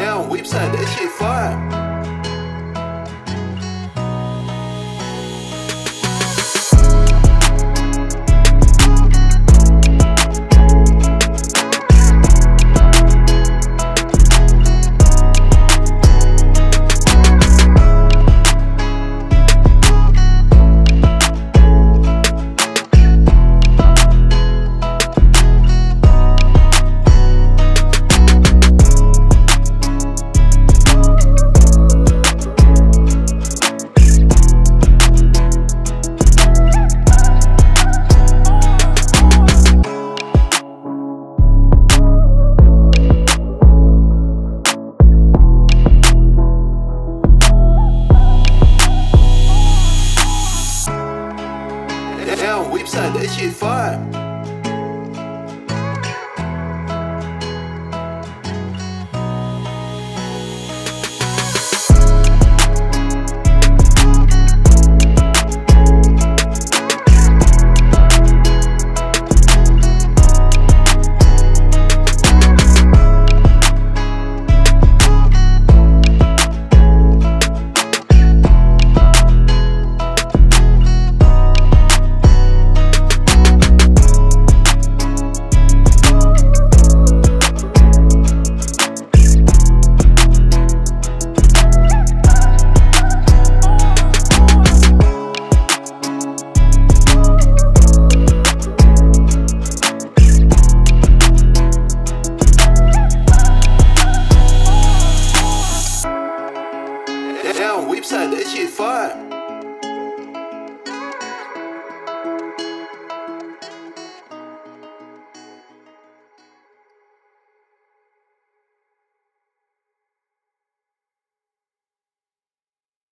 Damn, website, that shit fire. 现在一起翻。Damn, website, that shit fire.